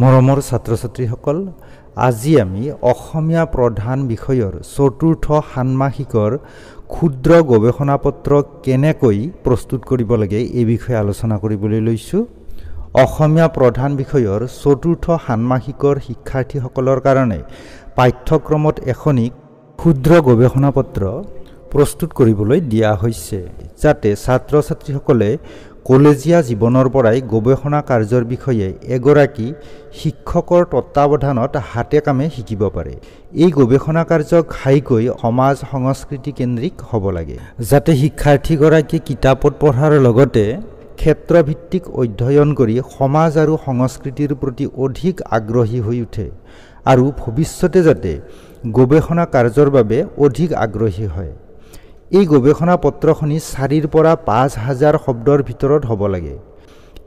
মৰমৰ ছাত্ৰ ছাত্ৰীসকল আজি আমি অসমীয়া প্ৰধান বিষয়ৰ চতুৰ্থ ষান্মাসিকৰ ক্ষুদ্ৰ গৱেষণা পত্ৰ কেনেকৈ প্ৰস্তুত কৰিব লাগে এই বিষয়ে আলোচনা কৰিবলৈ লৈছোঁ। অসমীয়া প্ৰধান বিষয়ৰ চতুৰ্থ ষান্মাসিকৰ শিক্ষাৰ্থীসকলৰ কাৰণে পাঠ্যক্ৰমত এখনি ক্ষুদ্ৰ গৱেষণা পত্ৰ প্ৰস্তুত কৰিবলৈ দিয়া হৈছে যাতে ছাত্ৰ ছাত্ৰীসকলে কলেজীয়া জীৱনৰ পৰাই গৱেষণা কাৰ্যৰ বিষয়ে এগৰাকী শিক্ষকৰ তত্বাৱধানত হাতে কামে শিকিব পাৰে। এই গৱেষণা কাৰ্য ঘাইকৈ সমাজ সংস্কৃতি কেন্দ্ৰিক হ'ব লাগে। যাতে শিক্ষাৰ্থীগৰাকীয়ে কিতাপত পঢ়াৰ লগতে ক্ষেত্ৰভিত্তিক অধ্যয়ন কৰি সমাজ আৰু সংস্কৃতিৰ প্ৰতি অধিক আগ্ৰহী হৈ উঠে আৰু ভৱিষ্যতে যাতে গৱেষণা কাৰ্যৰ বাবে অধিক আগ্ৰহী হয়। এই গৱেষণা পত্ৰখনি চাৰিৰ পৰা পাঁচ হাজাৰ শব্দৰ ভিতৰত হ'ব লাগে।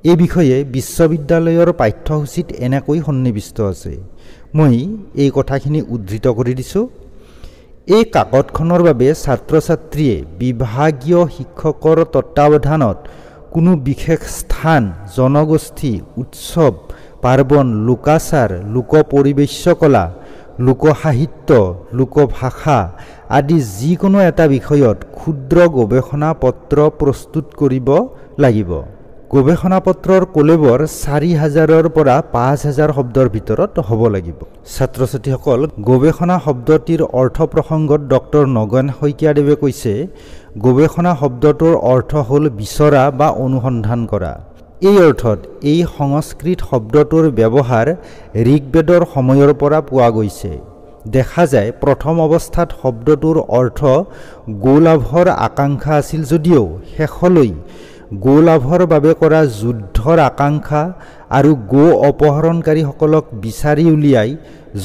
এই বিষয়ে বিশ্ববিদ্যালয়ৰ পাঠ্যসূচীত এনেকৈ সন্নিৱিষ্ট আছে। মই এই কথাখিনি উদ্ধৃত কৰি দিছোঁ। এই কাকতখনৰ বাবে ছাত্ৰ ছাত্ৰীয়ে বিভাগীয় শিক্ষকৰ তত্বাৱধানত কোনো বিশেষ স্থান জনগোষ্ঠী উৎসৱ পাৰ্বণ লোকাচাৰ লোক পৰিৱেশ্য কলা লোকসাহিত্য লোকভাষা আদি যিকোনো এটা বিষয়ত ক্ষুদ্ৰ গৱেষণা পত্ৰ প্ৰস্তুত কৰিব লাগিব। গৱেষণা পত্ৰৰ কলেবৰ চাৰি হাজাৰৰ পৰা পাঁচ হাজাৰ শব্দৰ ভিতৰত হ'ব লাগিব। ছাত্ৰ ছাত্ৰীসকল গৱেষণা শব্দটিৰ অৰ্থ প্ৰসংগত ডক্টৰ নগেন শইকীয়াদেৱে কৈছে গৱেষণা শব্দটোৰ অৰ্থ হ'ল বিচৰা বা অনুসন্ধান কৰা। এই অৰ্থত এই সংস্কৃত শব্দটোৰ ব্যৱহাৰ ঋগবেদৰ সময়ৰ পৰা পোৱা গৈছে। দেখা যায় প্ৰথম অৱস্থাত শব্দটোৰ অৰ্থ গোলাভৰ আকাংক্ষা আছিল যদিও শেষলৈ গোলাভৰ বাবে কৰা যুদ্ধৰ আকাংক্ষা আৰু গো অপহৰণকাৰীসকলক বিচাৰি উলিয়াই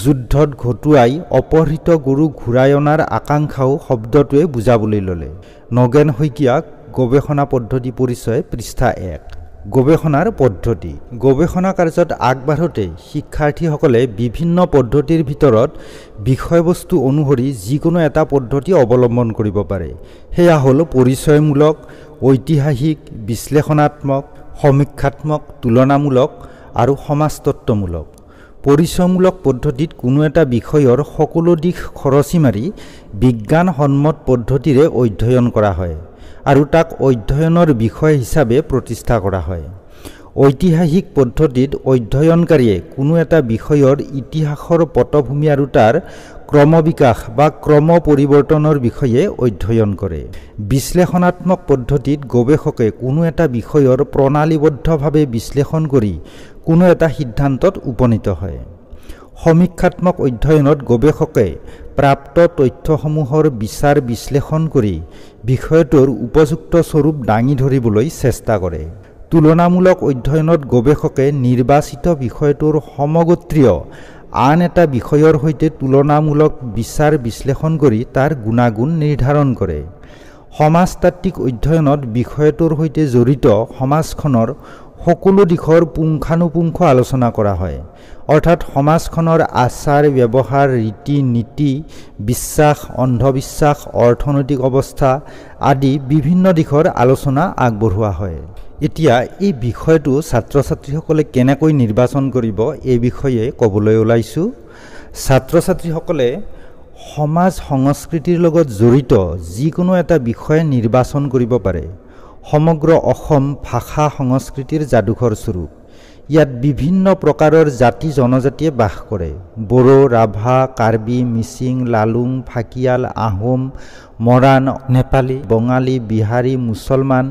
যুদ্ধত ঘটোৱাই অপহৃত গৰু ঘূৰাই অনাৰ আকাংক্ষাও শব্দটোৱে বুজাবলৈ ল'লে। নগেন শইকীয়াক গৱেষণা পদ্ধতি পৰিচয় পৃষ্ঠা এক। গৱেষণাৰ পদ্ধতি। গৱেষণা কাৰ্যত আগবাঢ়োতে শিক্ষাৰ্থীসকলে বিভিন্ন পদ্ধতিৰ ভিতৰত বিষয়বস্তু অনুসৰি যিকোনো এটা পদ্ধতি অৱলম্বন কৰিব পাৰে। সেয়া হ'ল পৰিচয়মূলক ঐতিহাসিক বিশ্লেষণাত্মক সমীক্ষাত্মক তুলনামূলক আৰু সমাজতত্বমূলক। পৰিচয়মূলক পদ্ধতিত কোনো এটা বিষয়ৰ সকলো দিশ খৰচি মাৰি বিজ্ঞানসন্মত পদ্ধতিৰে অধ্যয়ন কৰা হয়। আৰু তাক অধ্যয়নৰ বিষয় হিচাপে প্ৰতিষ্ঠা কৰা হয়। ঐতিহাসিক পদ্ধতিত অধ্যয়নকাৰীয়ে কোনো এটা বিষয়ৰ ইতিহাসৰ পটভূমি আৰু তাৰ ক্ৰমবিকাশ বা ক্ৰম পৰিৱৰ্তনৰ বিষয়ে অধ্যয়ন কৰে। বিশ্লেষণাত্মক পদ্ধতিত গৱেষকে কোনো এটা বিষয়ৰ প্ৰণালীবদ্ধভাৱে বিশ্লেষণ কৰি কোনো এটা সিদ্ধান্তত উপনীত হয়। সমীক্ষাত্মক অধ্যয়নত গৱেষকে প্ৰাপ্ত তথ্যসমূহৰ বিচাৰ বিশ্লেষণ কৰি বিষয়টোৰ উপযুক্ত স্বৰূপ দাঙি ধৰিবলৈ চেষ্টা কৰে। তুলনামূলক অধ্যয়নত গৱেষকে নিৰ্বাচিত বিষয়টোৰ সমগোত্ৰীয় আন এটা বিষয়ৰ সৈতে তুলনামূলক বিচাৰ বিশ্লেষণ কৰি তাৰ গুণাগুণ নিৰ্ধাৰণ কৰে। সমাজতাত্ত্বিক অধ্যয়নত বিষয়টোৰ সৈতে জড়িত সমাজখনৰ সকলো দিশৰ পুংখানুপুংখ আলোচনা কৰা হয়। অৰ্থাৎ সমাজখনৰ আচাৰ ব্যৱহাৰ ৰীতি নীতি বিশ্বাস অন্ধবিশ্বাস অৰ্থনৈতিক অৱস্থা আদি বিভিন্ন দিশৰ আলোচনা আগবঢ়োৱা হয়। এতিয়া এই বিষয়টো ছাত্ৰ ছাত্ৰীসকলে কেনেকৈ নিৰ্বাচন কৰিব এই বিষয়ে ক'বলৈ ওলাইছোঁ। ছাত্ৰ ছাত্ৰীসকলে সমাজ সংস্কৃতিৰ লগত জড়িত যিকোনো এটা বিষয়ে নিৰ্বাচন কৰিব পাৰে। সমগ্ৰ অসম ভাষা সংস্কৃতিৰ যাদুঘৰ স্বৰূপ। ইয়াত বিভিন্ন প্ৰকাৰৰ জাতি জনজাতিয়ে বাস কৰে। বড়ো ৰাভা কাৰ্বি মিচিং লালুং ফাকিয়াল আহোম মৰাণ নেপালী বঙালী বিহাৰী মুছলমান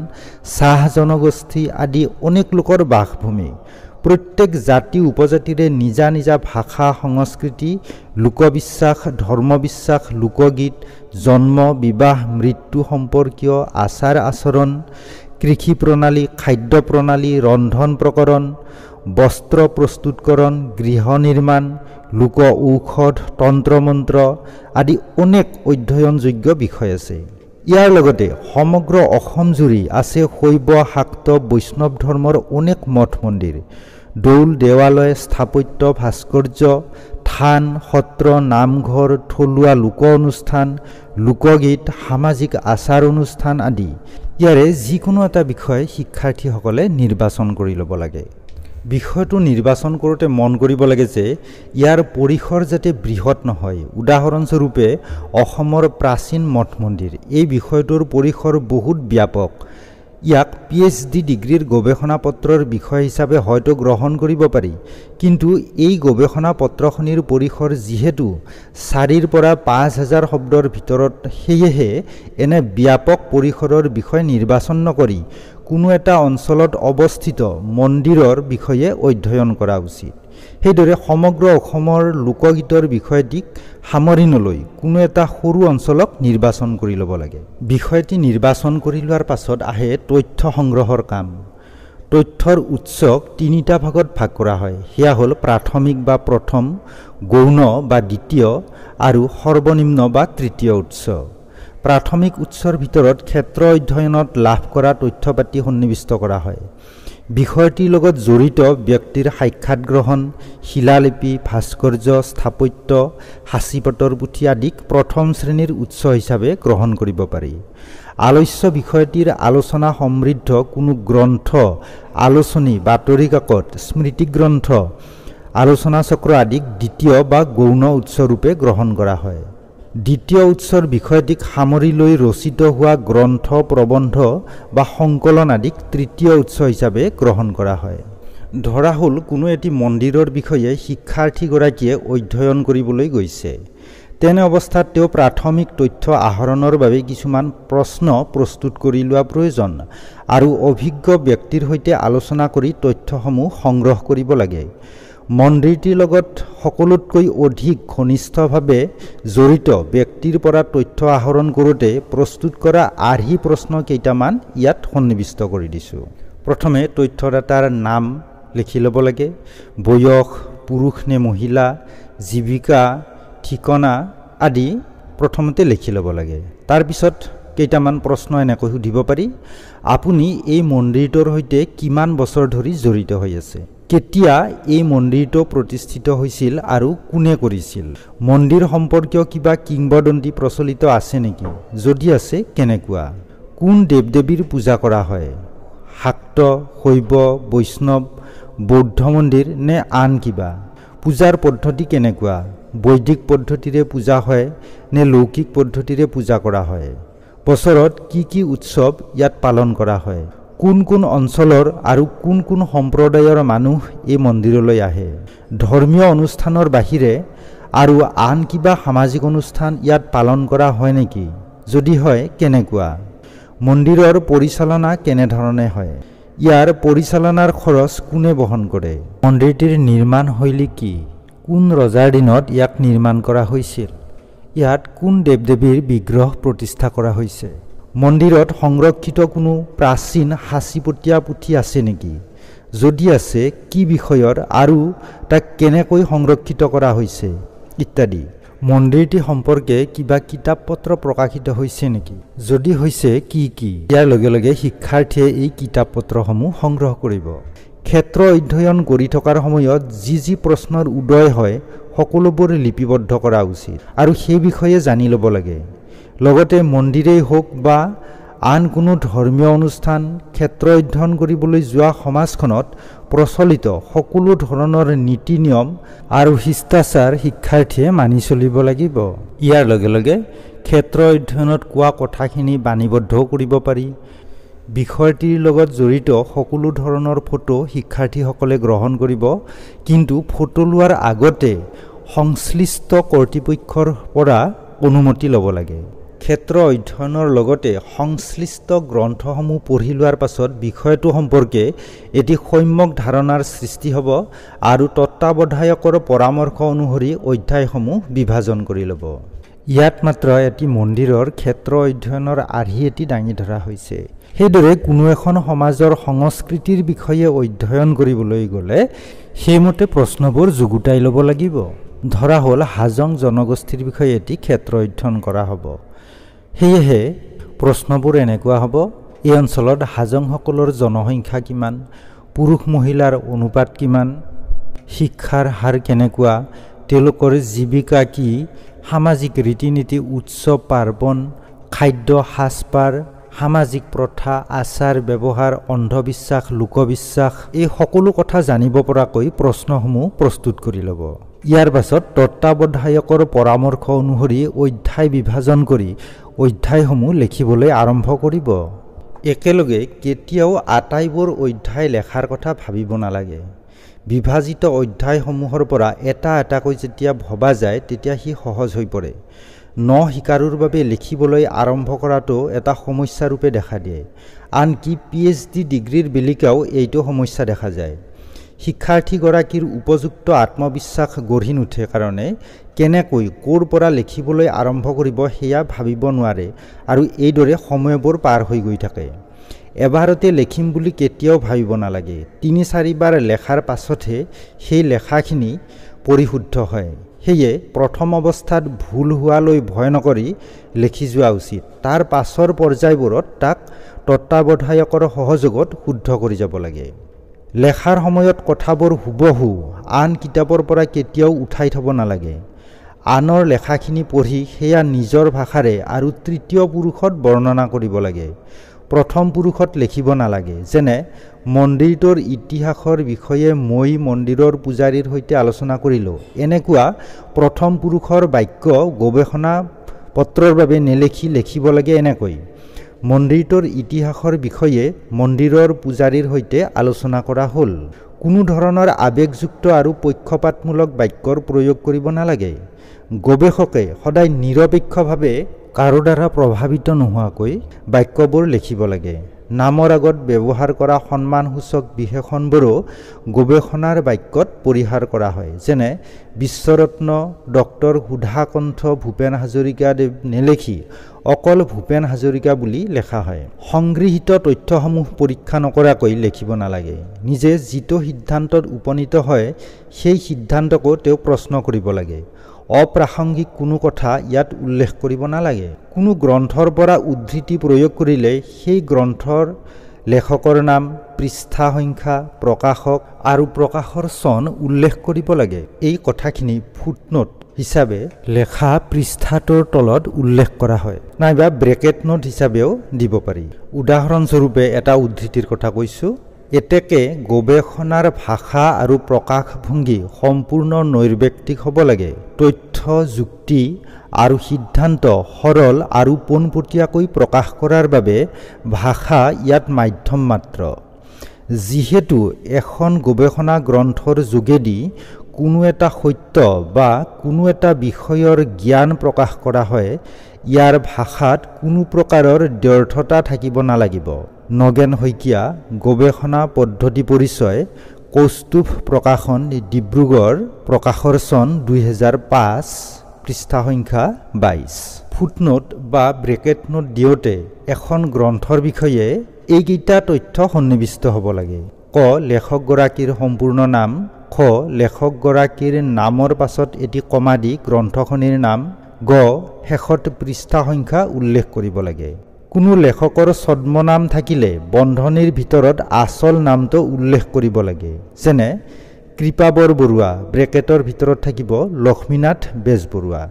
চাহ জনগোষ্ঠী আদি অনেক লোকৰ বাসভূমি। প্ৰত্যেক জাতি উপজাতিৰে নিজা নিজা ভাষা সংস্কৃতি লোকবিশ্বাস ধৰ্মবিশ্বাস লোকগীত জন্ম বিবাহ মৃত্যু সম্পৰ্কীয় আচাৰ আচৰণ কৃষি প্ৰণালী খাদ্য প্ৰণালী ৰন্ধন প্ৰকৰণ বস্ত্ৰ প্ৰস্তুতকৰণ গৃহ নিৰ্মাণ লোক ঔষধ তন্ত্ৰ মন্ত্ৰ আদি অনেক অধ্যয়নযোগ্য বিষয় আছে। ইয়াৰ লগতে সমগ্ৰ অসম জুৰি আছে শৈৱ শাক্ত বৈষ্ণৱ ধৰ্মৰ অনেক মঠ মন্দিৰ দৌল দেৱালয় স্থাপত্য ভাস্কৰ্য থান সত্ৰ নামঘৰ থলুৱা লোক অনুষ্ঠান লোকগীত সামাজিক আচাৰ অনুষ্ঠান আদি। ইয়াৰে যিকোনো এটা বিষয় শিক্ষাৰ্থীসকলে নিৰ্বাচন কৰি ল'ব লাগে। বিষয়টো নিৰ্বাচন কৰোঁতে মন কৰিব লাগে যে ইয়াৰ পৰিসৰ যাতে বৃহৎ নহয়। উদাহৰণস্বৰূপে অসমৰ প্ৰাচীন মঠ মন্দিৰ। এই বিষয়টোৰ পৰিসৰ বহুত ব্যাপক। ইয়াক পি এইচ ডি ডিগ্ৰীৰ গৱেষণা পত্ৰৰ বিষয় হিচাপে হয়তো গ্ৰহণ কৰিব পাৰি। কিন্তু এই গৱেষণা পত্ৰখনিৰ পৰিসৰ যিহেতু চাৰিৰ পৰা পাঁচ হাজাৰ শব্দৰ ভিতৰত সেয়েহে এনে ব্যাপক পৰিসৰৰ বিষয় নিৰ্বাচন নকৰি কোনো এটা অঞ্চলত অৱস্থিত মন্দিৰৰ বিষয়ে অধ্যয়ন কৰা উচিত। সেইদৰে সমগ্ৰ অসমৰ লোকগীতৰ বিষয়টিক সামৰি নলৈ কোনো এটা সৰু অঞ্চলক নিৰ্বাচন কৰি ল'ব লাগে। বিষয়টি নিৰ্বাচন কৰি লোৱাৰ পাছত আহে তথ্য সংগ্ৰহৰ কাম। তথ্যৰ উৎসক তিনিটা ভাগত ভাগ কৰা হয়। সেয়া হ'ল প্ৰাথমিক বা প্ৰথম গৌণ বা দ্বিতীয় আৰু সৰ্বনিম্ন বা তৃতীয় উৎস। প্ৰাথমিক উৎসৰ ভিতৰত ক্ষেত্ৰ অধ্যয়নত লাভ কৰা তথ্য পাতি সন্নিৱিষ্ট কৰা হয়। বিষয়টিৰ লগত জড়িত ব্যক্তিৰ সাক্ষাৎ গ্ৰহণ শিলালিপি ভাস্কৰ্য স্থাপত্য সাঁচিপাতৰ পুথি আদিক প্ৰথম শ্ৰেণীৰ উৎস হিচাপে গ্ৰহণ কৰিব পাৰি। আলস্য বিষয়টিৰ আলোচনা সমৃদ্ধ কোনো গ্ৰন্থ আলোচনী বাতৰি কাকত স্মৃতিগ্ৰন্থ আলোচনা চক্ৰ আদিক দ্বিতীয় বা গৌণ উৎসৰূপে গ্ৰহণ কৰা হয়। দ্বিতীয় উৎসৰ বিষয়টিক সামৰি লৈ ৰচিত হোৱা গ্ৰন্থ প্ৰবন্ধ বা সংকলন আদিক তৃতীয় উৎস হিচাপে গ্ৰহণ কৰা হয়। ধৰা হ'ল কোনো এটি মন্দিৰৰ বিষয়ে শিক্ষাৰ্থীগৰাকীয়ে অধ্যয়ন কৰিবলৈ গৈছে। তেনে অৱস্থাত তেওঁ প্ৰাথমিক তথ্য আহৰণৰ বাবে কিছুমান প্ৰশ্ন প্ৰস্তুত কৰি লোৱা প্ৰয়োজন আৰু অভিজ্ঞ ব্যক্তিৰ সৈতে আলোচনা কৰি তথ্যসমূহ সংগ্ৰহ কৰিব লাগে। মন্দিৰটিৰ লগত সকলোতকৈ অধিক ঘনিষ্ঠভাৱে জড়িত ব্যক্তিৰ পৰা তথ্য আহৰণ কৰোঁতে প্ৰস্তুত কৰা আৰ্হি প্ৰশ্ন কেইটামান ইয়াত সন্নিৱিষ্ট কৰি দিছোঁ। প্ৰথমে তথ্যদাতাৰ নাম লিখি ল'ব লাগে। বয়স পুৰুষ নে মহিলা জীৱিকা ঠিকনা আদি প্ৰথমতে লিখি ল'ব লাগে। তাৰপিছত কেইটামান প্ৰশ্ন এনেকৈ সুধিব পাৰি। আপুনি এই মন্দিৰটোৰ সৈতে কিমান বছৰ ধৰি জড়িত হৈ আছে? কেতিয়া এই মন্দিৰটো প্ৰতিষ্ঠিত হৈছিল আৰু কোনে কৰিছিল? মন্দিৰ সম্পৰ্কীয় কিবা কিংবদন্তী প্ৰচলিত আছে নেকি? যদি আছে কেনেকুৱা? কোন দেৱ দেৱীৰ পূজা কৰা হয়? শাক্ত শৈৱ বৈষ্ণৱ বৌদ্ধ মন্দিৰ নে আন কিবা? পূজাৰ পদ্ধতি কেনেকুৱা? বৈদিক পদ্ধতিৰে পূজা হয় নে লৌকিক পদ্ধতিৰে পূজা কৰা হয়? বছৰত কি কি উৎসৱ ইয়াত পালন কৰা হয়? কোন কোন অঞ্চলৰ আৰু কোন কোন সম্প্ৰদায়ৰ মানুহ এই মন্দিৰলৈ আহে? ধৰ্মীয় অনুষ্ঠানৰ বাহিৰে আৰু আন কিবা সামাজিক অনুষ্ঠান ইয়াত পালন কৰা হয় নেকি? যদি হয় কেনেকুৱা? মন্দিৰৰ পৰিচালনা কেনেধৰণে হয়? ইয়াৰ পৰিচালনাৰ খৰচ কোনে বহন কৰে? মন্দিৰটিৰ নিৰ্মাণ শৈলী কি? কোন ৰজাৰ দিনত ইয়াক নিৰ্মাণ কৰা হৈছিল? ইয়াত কোন দেৱ দেৱীৰ বিগ্ৰহ প্ৰতিষ্ঠা কৰা হৈছে? মন্দিৰত সংৰক্ষিত কোনো প্ৰাচীন সাঁচিপতীয়া পুথি আছে নেকি? যদি আছে কি বিষয়ৰ আৰু তাক কেনেকৈ সংৰক্ষিত কৰা হৈছে? ইত্যাদি। মন্দিৰটি সম্পৰ্কে কিবা কিতাপ পত্ৰ প্ৰকাশিত হৈছে নেকি? যদি হৈছে কি কি? ইয়াৰ লগে লগে শিক্ষাৰ্থীয়ে এই কিতাপ পত্ৰসমূহ সংগ্ৰহ কৰিব। ক্ষেত্ৰ অধ্যয়ন কৰি থকাৰ সময়ত যি যি প্ৰশ্নৰ উদয় হয় সকলোবোৰ লিপিবদ্ধ কৰা উচিত। আৰু সেই বিষয়ে জানি ল'ব লাগে। লগতে মন্দিৰেই হওক বা আন কোনো ধৰ্মীয় অনুষ্ঠান ক্ষেত্ৰ অধ্যয়ন কৰিবলৈ যোৱা সমাজখনত প্ৰচলিত সকলো ধৰণৰ নীতি নিয়ম আৰু শিষ্টাচাৰ শিক্ষাৰ্থীয়ে মানি চলিব লাগিব। ইয়াৰ লগে লগে ক্ষেত্ৰ অধ্যয়নত কোৱা কথাখিনি বাণীবদ্ধও কৰিব পাৰি। বিষয়টিৰ লগত জড়িত সকলো ধৰণৰ ফটো শিক্ষাৰ্থীসকলে গ্ৰহণ কৰিব কিন্তু ফটো লোৱাৰ আগতে সংশ্লিষ্ট কৰ্তৃপক্ষৰ পৰা অনুমতি ল'ব লাগে। ক্ষেত্ৰ অধ্যয়নৰ লগতে সংশ্লিষ্ট গ্ৰন্থসমূহ পঢ়ি লোৱাৰ পাছত বিষয়টো সম্পৰ্কে এটি সম্যক ধাৰণাৰ সৃষ্টি হ'ব আৰু তত্ত্বাৱধায়কৰ পৰামৰ্শ অনুসৰি অধ্যায়সমূহ বিভাজন কৰি ল'ব। ইয়াত মাত্ৰ এটি মন্দিৰৰ ক্ষেত্ৰ অধ্যয়নৰ আৰ্হি এটি দাঙি ধৰা হৈছে। সেইদৰে কোনো এখন সমাজৰ সংস্কৃতিৰ বিষয়ে অধ্যয়ন কৰিবলৈ গ'লে সেইমতে প্ৰশ্নবোৰ যুগুতাই ল'ব লাগিব। ধৰা হ'ল হাজং জনগোষ্ঠীৰ বিষয়ে এটি ক্ষেত্ৰ অধ্যয়ন কৰা হ'ব। সেয়েহে প্ৰশ্নবোৰ এনেকুৱা হ'ব এই অঞ্চলত হাজংসকলৰ জনসংখ্যা কিমান পুৰুষ মহিলাৰ অনুপাত কিমান শিক্ষাৰ হাৰ কেনেকুৱা তেওঁলোকৰ জীৱিকা কি সামাজিক ৰীতি নীতি উৎসৱ পাৰ্বণ খাদ্য সাজপাৰ সামাজিক প্ৰথা আচাৰ ব্যৱহাৰ অন্ধবিশ্বাস লোকবিশ্বাস এই সকলো কথা জানিব পৰাকৈ প্ৰশ্নসমূহ প্ৰস্তুত কৰি ল'ব। ইয়াৰ পাছত তত্ত্বাৱধায়কৰ পৰামৰ্শ অনুসৰি অধ্যায় বিভাজন কৰি অধ্যায়সমূহ লিখিবলৈ আৰম্ভ কৰিব। একেলগে কেতিয়াও আটাইবোৰ অধ্যায় লেখাৰ কথা ভাবিব নালাগে। বিভাজিত অধ্যায়সমূহৰ পৰা এটা এটাকৈ যেতিয়া ভবা যায় তেতিয়া সি সহজ হৈ পৰে। ন শিকাৰুৰ বাবে লিখিবলৈ আৰম্ভ কৰাটো এটা সমস্যাৰূপে দেখা দিয়ে। আনকি পি এইচ ডি ডিগ্ৰীৰ বেলিকাও এইটো সমস্যা দেখা যায়। শিক্ষাৰ্থীগৰাকীৰ উপযুক্ত আত্মবিশ্বাস গঢ়ি নুঠে কাৰণে কেনেকৈ ক'ৰ পৰা লিখিবলৈ আৰম্ভ কৰিব সেয়া ভাবিব নোৱাৰে আৰু এইদৰে সময়বোৰ পাৰ হৈ গৈ থাকে। এবাৰতে লিখিম বুলি কেতিয়াও ভাবিব নালাগে। তিনি চাৰিবাৰ লেখাৰ পাছতহে সেই লেখাখিনি পৰিশুদ্ধ হয়। সেয়ে প্ৰথম অৱস্থাত ভুল হোৱালৈ ভয় নকৰি লিখি যোৱা উচিত। তাৰ পাছৰ পৰ্যায়বোৰত তাক তত্ত্বাৱধায়কৰ সহযোগত শুদ্ধ কৰি যাব লাগে। লেখাৰ সময়ত কথাবোৰ হুবহু আন কিতাপৰ পৰা কেতিয়াও উঠাই থ'ব নালাগে। আনৰ লেখাখিনি পঢ়ি সেয়া নিজৰ ভাষাৰে আৰু তৃতীয় পুৰুষত বৰ্ণনা কৰিব লাগে। প্ৰথম পুৰুষত লিখিব নালাগে। যেনে মন্দিৰটোৰ ইতিহাসৰ বিষয়ে মই মন্দিৰৰ পূজাৰীৰ সৈতে আলোচনা কৰিলোঁ। এনেকুৱা প্ৰথম পুৰুষৰ বাক্য গৱেষণা পত্ৰৰ বাবে নেলেখি লিখিব লাগে এনেকৈ। মন্দিৰটোৰ ইতিহাসৰ বিষয়ে মন্দিৰৰ পূজাৰীৰ সৈতে আলোচনা কৰা হ'ল। কোনো ধৰণৰ আৱেগযুক্ত আৰু পক্ষপাতমূলক বাক্যৰ প্ৰয়োগ কৰিব নালাগে। গৱেষকে সদায় নিৰপেক্ষভাৱে কাৰো দ্বাৰা প্ৰভাৱিত নোহোৱাকৈ বাক্যবোৰ লিখিব লাগে। নামৰ আগত ব্যৱহাৰ কৰা সন্মানসূচক বিশেষণবোৰো গৱেষণাৰ বাক্যত পৰিহাৰ কৰা হয়। যেনে বিশ্বৰত্ন ডক্টৰ সুধাকণ্ঠ ভূপেন হাজৰিকাদেৱ নেলেখি অকল ভূপেন হাজৰিকা বুলি লেখা হয়। সংগৃহীত তথ্যসমূহ পৰীক্ষা নকৰাকৈ লিখিব নালাগে। নিজে যিটো সিদ্ধান্তত উপনীত হয় সেই সিদ্ধান্তকো তেওঁ প্ৰশ্ন কৰিব লাগে। অপ্ৰাসংগিক কোনো কথা ইয়াত উল্লেখ কৰিব নালাগে। কোনো গ্ৰন্থৰ পৰা উদ্ধৃতি প্ৰয়োগ কৰিলে সেই গ্ৰন্থৰ লেখকৰ নাম পৃষ্ঠা সংখ্যা প্ৰকাশক আৰু প্ৰকাশৰ চন উল্লেখ কৰিব লাগে। এই কথাখিনি ফুটনোট হিচাপে লেখা পৃষ্ঠাটোৰ তলত উল্লেখ কৰা হয়। নাইবা ব্ৰেকেট নোট হিচাপেও দিব পাৰি। উদাহৰণস্বৰূপে এটা উদ্ধৃতিৰ কথা কৈছোঁ। এতেকে গৱেষণাৰ ভাষা আৰু প্ৰকাশভংগী সম্পূৰ্ণ নৈৰ্ব্যক্তিক হ'ব লাগে। তথ্য যুক্তি আৰু সিদ্ধান্ত সৰল আৰু পোনপটীয়াকৈ প্ৰকাশ কৰাৰ বাবে ভাষা ইয়াত মাধ্যম মাত্ৰ। যিহেতু এখন গৱেষণা গ্ৰন্থৰ যোগেদি কোনো এটা সত্য বা কোনো এটা বিষয়ৰ জ্ঞান প্ৰকাশ কৰা হয় ইয়াৰ ভাষাত কোনো প্ৰকাৰৰ ব্যৰ্থতা থাকিব নালাগিব। নগেন শইকীয়া গৱেষণা পদ্ধতি পৰিচয় কৌস্তুভ প্ৰকাশন ডিব্ৰুগড় প্ৰকাশৰ চন দুহেজাৰ পাঁচ পৃষ্ঠা সংখ্যা বাইছ। ফুটনোট বা ব্ৰেকেট নোট দিওঁতে এখন গ্ৰন্থৰ বিষয়ে এইকেইটা তথ্য সন্নিৱিষ্ট হ'ব লাগে। ক লেখকগৰাকীৰ সম্পূৰ্ণ নাম খ লেখকগৰাকীৰ নামৰ পাছত এটি কমা দি গ্ৰন্থখনিৰ নাম গ শেষত পৃষ্ঠা সংখ্যা উল্লেখ কৰিব লাগে। কোনো লেখকৰ ছদ্মনাম থাকিলে বন্ধনীৰ ভিতৰত আচল নামটো উল্লেখ কৰিব লাগে। যেনে কৃপাবৰ বৰুৱা ব্ৰেকেটৰ ভিতৰত থাকিব লক্ষ্মীনাথ বেজবৰুৱা।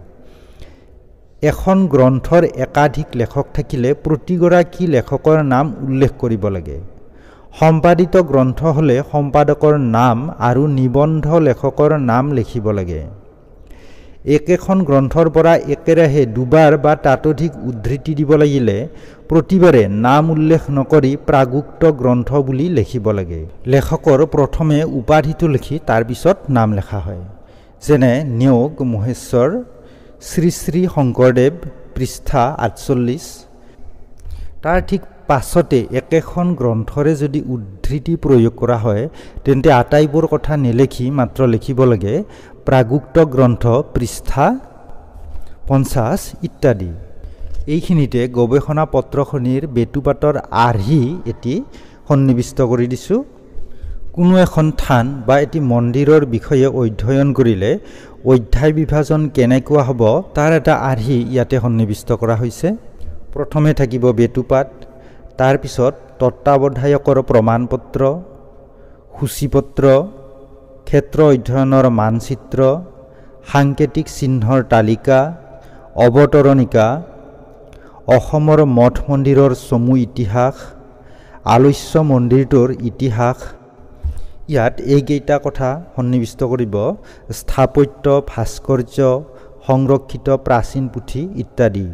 এখন গ্ৰন্থৰ একাধিক লেখক থাকিলে প্ৰতিগৰাকী লেখকৰ নাম উল্লেখ কৰিব লাগে। সম্পাদিত গ্ৰন্থ হ'লে সম্পাদকৰ নাম আৰু নিবন্ধ লেখকৰ নাম লিখিব লাগে। একেখন গ্ৰন্থৰ পৰা একেৰাহে দুবাৰ বা তাতোধিক উদ্ধৃতি দিব লাগিলে প্ৰতিবাৰে নাম উল্লেখ নকৰি প্ৰাগুক্ত গ্ৰন্থ বুলি লিখিব লাগে। লেখকৰ প্ৰথমে উপাধিটো লিখি তাৰপিছত নাম লেখা হয়। যেনে নিয়োগ মহেশ্বৰ শ্ৰী শ্ৰী শংকৰদেৱ পৃষ্ঠা আঠচল্লিছ। তাৰ ঠিক পাছতে একেখন গ্ৰন্থৰে যদি উদ্ধৃতি প্ৰয়োগ কৰা হয় তেন্তে আটাইবোৰ কথা নেলেখি মাত্ৰ লিখিব লাগে। প্ৰাগুক্ত গ্ৰন্থ পৃষ্ঠা পঞ্চাছ ইত্যাদি। এইখিনিতে গৱেষণা পত্ৰখনিৰ বেটুপাতৰ আৰ্হি এটি সন্নিৱিষ্ট কৰি দিছোঁ। কোনো এখন থান বা এটি মন্দিৰৰ বিষয়ে অধ্যয়ন কৰিলে অধ্যায় বিভাজন কেনেকুৱা হ'ব তাৰ এটা আৰ্হি ইয়াতে সন্নিৱিষ্ট কৰা হৈছে। প্ৰথমে থাকিব বেটুপাত তাৰপিছত তত্ত্বাৱধায়কৰ প্ৰমাণপত্ৰ সূচীপত্ৰ ক্ষেত্ৰ অধ্যয়নৰ মানচিত্ৰ সাংকেতিক চিহ্নৰ তালিকা অৱতৰণিকা অসমৰ মঠ মন্দিৰৰ চমু ইতিহাস আলস্য মন্দিৰটোৰ ইতিহাস। ইয়াত এইকেইটা কথা সন্নিৱিষ্ট কৰিব স্থাপত্য ভাস্কৰ্য সংৰক্ষিত প্ৰাচীন পুথি ইত্যাদি।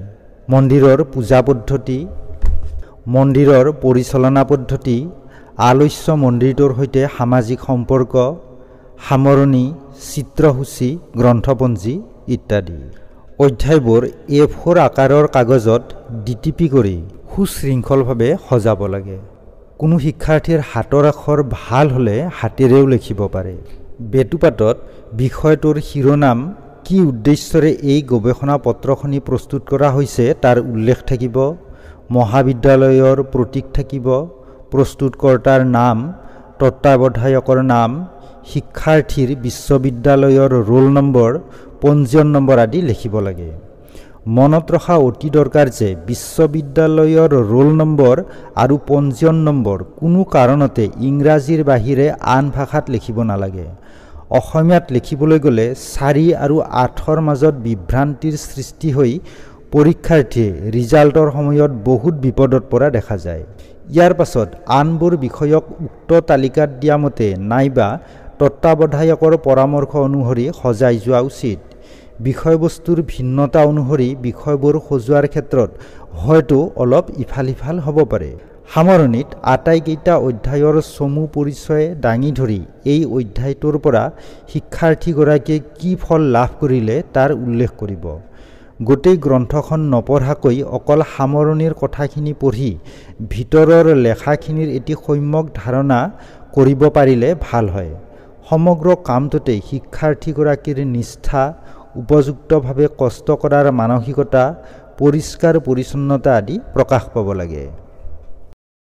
মন্দিৰৰ পূজা পদ্ধতি মন্দিৰৰ পৰিচালনা পদ্ধতি আলস্য মন্দিৰটোৰ সৈতে সামাজিক সম্পৰ্ক সামৰণি চিত্ৰসূচী গ্ৰন্থপঞ্জী ইত্যাদি। অধ্যায়বোৰ এ ফ'ৰ আকাৰৰ কাগজত ডিটিপি কৰি সুশৃংখলভাৱে সজাব লাগে। কোনো শিক্ষাৰ্থীৰ হাতৰ আখৰ ভাল হ'লে হাতেৰেও লিখিব পাৰে। বেটুপাতত বিষয়টোৰ শিৰোনাম কি উদ্দেশ্যৰে এই গৱেষণা পত্ৰখনি প্ৰস্তুত কৰা হৈছে তাৰ উল্লেখ থাকিব। মহাবিদ্যালয়ৰ প্ৰতীক থাকিব। প্ৰস্তুতকৰ্তাৰ নাম তত্ত্বাৱধায়কৰ নাম শিক্ষাৰ্থীৰ বিশ্ববিদ্যালয়ৰ ৰোল নম্বৰ পঞ্জীয়ন নম্বৰ আদি লিখিব লাগে। মনত ৰখা অতি দৰকাৰ যে বিশ্ববিদ্যালয়ৰ ৰোল নম্বৰ আৰু পঞ্জীয়ন নম্বৰ কোনো কাৰণতে ইংৰাজীৰ বাহিৰে আন ভাষাত লিখিব নালাগে। অসমীয়াত লিখিবলৈ গ'লে চাৰি আৰু আঠৰ মাজত বিভ্ৰান্তিৰ সৃষ্টি হৈ পৰীক্ষাৰ্থীয়ে ৰিজাল্টৰ সময়ত বহুত বিপদত পৰা দেখা যায়। ইয়াৰ পাছত আনবোৰ বিষয়ক উক্ত তালিকাত দিয়া মতে নাইবা তত্ত্বাৱধায়কৰ পৰামৰ্শ অনুসৰি সজাই যোৱা উচিত। বিষয়বস্তুৰ ভিন্নতা অনুসৰি বিষয়বোৰ সজোৱাৰ ক্ষেত্ৰত হয়তো অলপ ইফাল সিফাল হ'ব পাৰে। সামৰণিত আটাইকেইটা অধ্যায়ৰ চমু পৰিচয় দাঙি ধৰি এই অধ্যায়টোৰ পৰা শিক্ষাৰ্থীগৰাকীয়ে কি ফল লাভ কৰিলে তাৰ উল্লেখ কৰিব। গোটেই গ্ৰন্থখন নপঢ়াকৈ অকল সামৰণিৰ কথাখিনি পঢ়ি ভিতৰৰ লেখাখিনিৰ এটি সম্যক ধাৰণা কৰিব পাৰিলে ভাল হয়। সমগ্ৰ কামটোতেই শিক্ষাৰ্থীগৰাকীৰ নিষ্ঠা উপযুক্তভাৱে কষ্ট কৰাৰ মানসিকতা পৰিষ্কাৰ পৰিচ্ছন্নতা আদি প্ৰকাশ পাব লাগে।